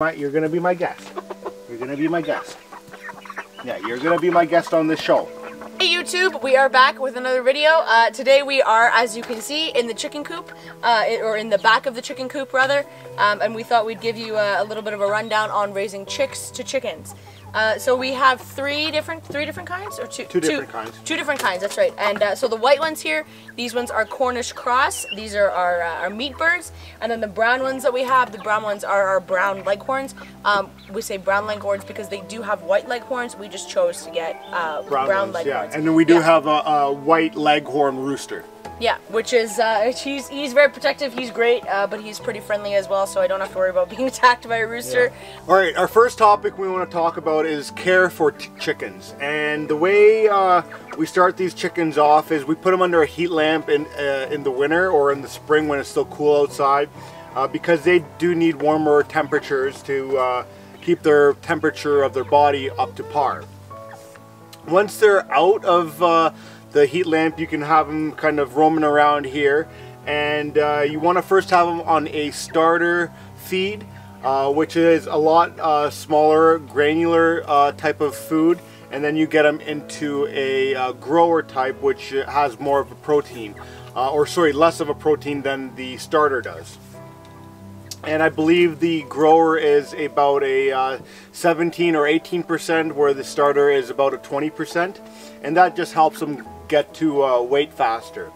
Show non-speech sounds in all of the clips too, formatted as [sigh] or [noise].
My, you're gonna be my guest. You're gonna be my guest. Yeah, you're gonna be my guest on this show. YouTube, we are back with another video. Uh, today we are, as you can see, in the chicken coop, uh, or in the back of the chicken coop rather, um, and we thought we'd give you a, a, little bit of a rundown on raising chicks to chickens. Uh, so we have three different three different kinds or two two different two, kinds. two different kinds that's right. And uh, so the white ones here these ones are Cornish cross. These are our, uh, our meat birds. And then the brown ones that we have the brown ones are our brown leghorns. Um, we say brown leghorns because they do have white leghorns. We just chose to get uh, brown, brown ones, leghorns. Yeah we do yeah. have a, a white leghorn rooster yeah, which is uh, he's he's very protective. He's great, uh, but he's pretty friendly as well, so I don't have to worry about [laughs] being attacked by a rooster. Yeah. All right, our first topic we want to talk about is care for chickens, and the way uh, we start these chickens off is we put them under a heat lamp in uh, in the winter or in the spring when it's still cool outside, uh, because they do need warmer temperatures to uh, keep their temperature of their body up to par. Once they're out of the heat lamp you can have them kind of roaming around here. And uh, you want to first have them on a starter feed uh, which is a lot uh, smaller granular uh, type of food. And then you get them into a uh, grower type which has more of a protein uh, or sorry less of a protein than the starter does and I believe the grower is about a uh, 17 or 18 percent where the starter is about a 20 percent and that just helps them get to uh, weight faster.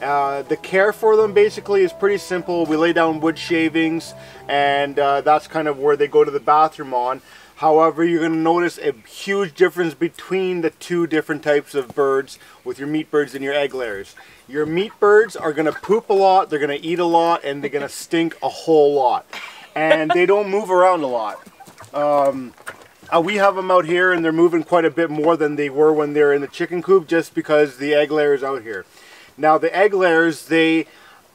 Uh, the care for them basically is pretty simple. We lay down wood shavings and uh, that's kind of where they go to the bathroom on. However, you're going to notice a huge difference between the two different types of birds with your meat birds and your egg layers. Your meat birds are going to poop a lot, they're going to eat a lot, and they're going to stink a whole lot. And they don't move around a lot. Um, uh, we have them out here and they're moving quite a bit more than they were when they're in the chicken coop just because the egg layers out here. Now the egg layers, they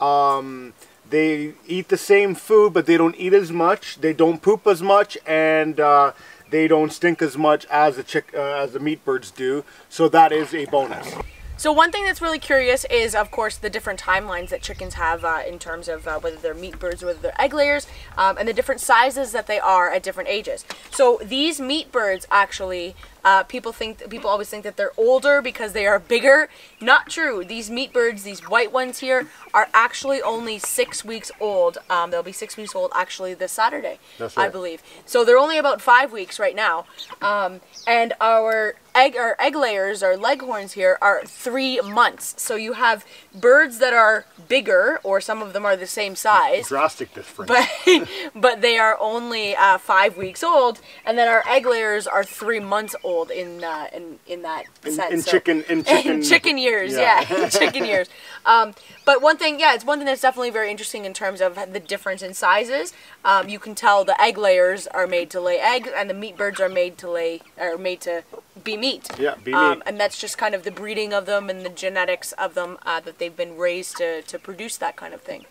um, they eat the same food but they don't eat as much, they don't poop as much, and uh, they don't stink as much as the chick uh, as the meat birds do. So that is a bonus. So one thing that's really curious is, of course, the different timelines that chickens have uh, in terms of uh, whether they're meat birds or whether they're egg layers, um, and the different sizes that they are at different ages. So these meat birds actually, uh, people think people always think that they're older because they are bigger. Not true. These meat birds, these white ones here, are actually only six weeks old. Um, they'll be six weeks old actually this Saturday, right. I believe. So they're only about five weeks right now, um, and our egg or egg layers our leghorns here are three months. So you have birds that are bigger, or some of them are the same size. Drastic difference. But [laughs] but they are only uh, five weeks old, and then our egg layers are three months old in uh, in in that in, sense. In so, chicken in [laughs] chicken in chicken years, yeah, yeah [laughs] chicken years. Um, but one thing, yeah, it's one thing that's definitely very interesting in terms of the difference in sizes. Um, you can tell the egg layers are made to lay eggs, and the meat birds are made to lay are made to be meat. Yeah, be um, meat. and that's just kind of the breeding of them and the genetics of them uh, that they've been raised to, to produce that kind of thing.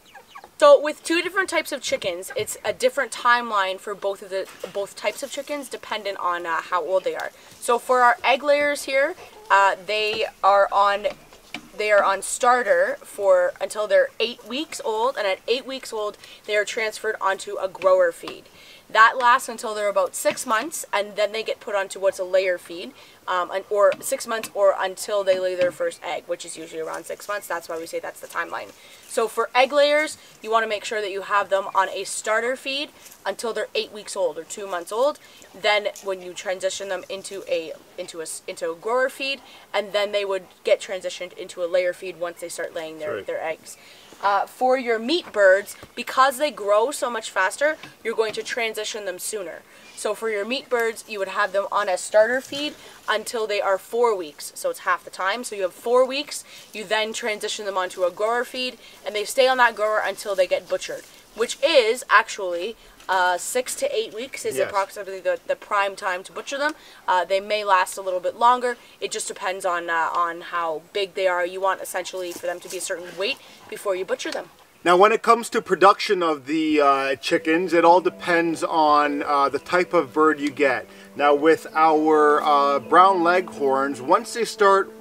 So with two different types of chickens, it's a different timeline for both of the both types of chickens, dependent on uh, how old they are. So for our egg layers here, uh, they are on they are on starter for until they're eight weeks old, and at eight weeks old, they are transferred onto a grower feed. That lasts until they're about six months, and then they get put onto what's a layer feed, um, or six months, or until they lay their first egg, which is usually around six months. That's why we say that's the timeline. So for egg layers, you want to make sure that you have them on a starter feed until they're eight weeks old or two months old. Then when you transition them into a into a into a grower feed, and then they would get transitioned into a layer feed once they start laying their, their eggs uh, for your meat birds, because they grow so much faster, you're going to transition them sooner. So for your meat birds, you would have them on a starter feed until they are four weeks. So it's half the time. So you have four weeks. You then transition them onto a grower feed, and they stay on that grower until they get butchered, which is actually uh, six to eight weeks is yes. approximately the, the prime time to butcher them. Uh, they may last a little bit longer. It just depends on uh, on how big they are. You want essentially for them to be a certain weight before you butcher them. Now when it comes to production of the uh, chickens, it all depends on uh, the type of bird you get. Now with our uh, brown leghorns, once they start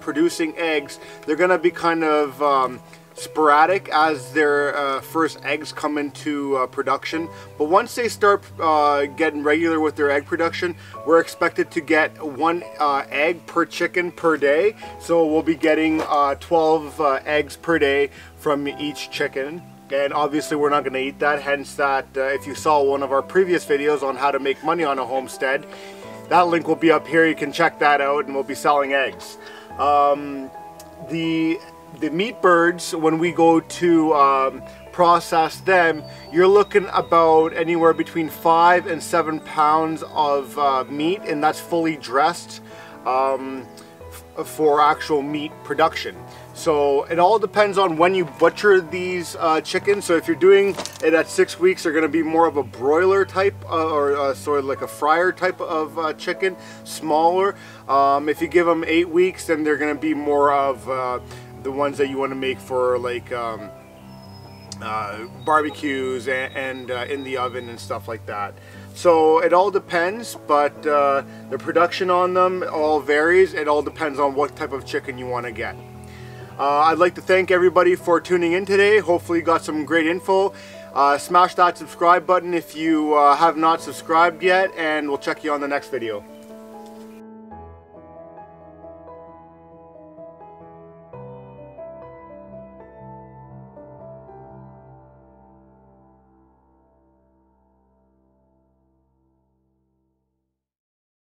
producing eggs, they're going to be kind of um, sporadic as their uh, first eggs come into uh, production. But once they start uh, getting regular with their egg production, we're expected to get one uh, egg per chicken per day. So we'll be getting uh, 12 uh, eggs per day from each chicken. And obviously we're not going to eat that, hence that if you saw one of our previous videos on how to make money on a homestead, that link will be up here. You can check that out and we'll be selling eggs. Um, the the meat birds, when we go to um, process them, you're looking about anywhere between five and seven pounds of uh, meat, and that's fully dressed um, for actual meat production. So it all depends on when you butcher these uh, chickens. So if you're doing it at six weeks, they're going to be more of a broiler type uh, or uh, sort of like a fryer type of uh, chicken, smaller. Um, if you give them eight weeks, then they're going to be more of uh, the ones that you want to make for like um, uh, barbecues and, and uh, in the oven and stuff like that. So it all depends, but uh, the production on them all varies. It all depends on what type of chicken you want to get. Uh, I'd like to thank everybody for tuning in today. Hopefully you got some great info. Uh, smash that subscribe button if you uh, have not subscribed yet, and we'll check you on the next video.